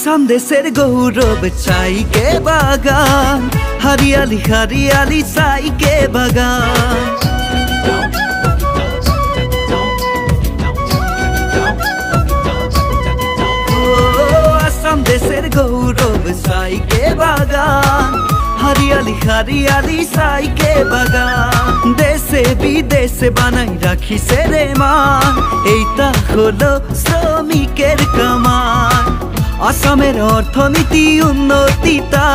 আসাম দেশের গৌরব চাইকে বাগান হারিয়ালি হারিয়ালি চাইকে বাগান আসাম দেশের গৌরব সাইকে বাগান হারিয়ালি হারিয়ালি সাইকে বাগান দেশে বিদেশে বানাই রাখিছে রে মান এইটা হলো শ্রমিকের কামান আসামের অর্থনীতি উন্নতিতা।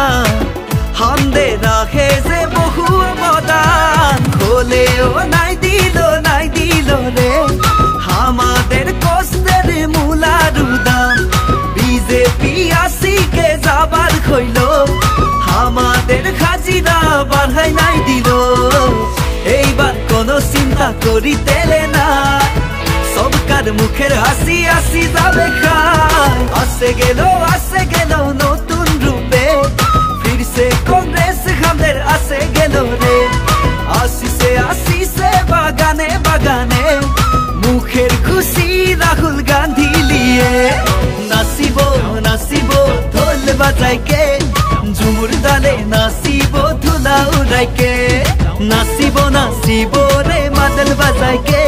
হামদে রাখে যে বহু অবদান। খোলেও নাই দিল নাই দিল রে। আমাদের কষ্টের মূলার দাম বিজেপি আসিকে যাবার খইল আমাদের খাজিরা বাড়াই নাই দিল। এইবার কোনো চিন্তা করিতেলে না। সবকার মুখের হাসি হাসি যাবে খায়। আসে গেল আসে গেল নতুন রূপে। ফিরছে কংগ্রেস আমাদের আসে গেল রে। আসিছে আসিছে বাগানে বাগানে। মুখের খুশি রাহুল গান্ধী লিয়ে নাচিব নাচিব ঢোল বাজাইকে। ঝুমুর দালে নাচিব, ধুলা উড়াইকে। নাচিব নাচিব রে মাদল বাজাইকে।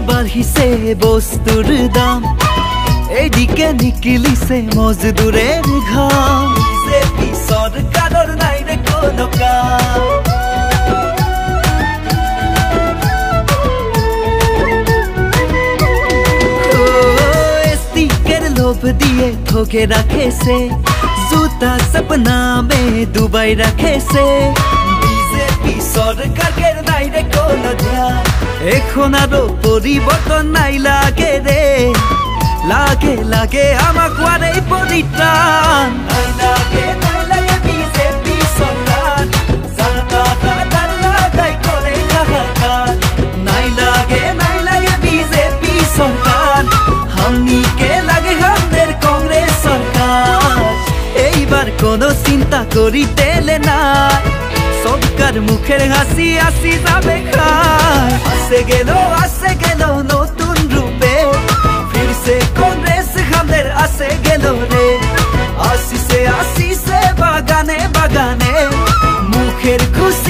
সেইদিকে বাড়িছে বস্তুর দাম এইদিকে নিকিলিছে মজদুরের ঘাম বিজেপি সরকারের নাই রে কোনো কাম ও, স্টিকের লোভ দিয়ে ঠকে রাখেছে জুতা সপনা মে দুবাই রাখেছে বিজেপি সরকারের নাই রে কোনো ধ্যান এখন আরও পরিবর্তন নাই লাগে রে। লাগে লাগে আমাক ওয়ারে পরিত্রাণ। নাই লাগে নাই লাগে বিজেপি সরকার। জানা তার লাগাই করে হাহাকার নাই লাগে নাই লাগে বিজেপি সরকার। লাগে আমাদের কংগ্রেস সরকার। এইবার কোনো চিন্তা করিতেলে নাই। সবকার মুখের হাসি হাসি যাবে খায় আসে গেল আসে গেল নতুন রূপে ফিরছে কংগ্রেস আমাদের আসে গেল রে আসিছে আসিছে বাগানে বাগানে মুখের খুশি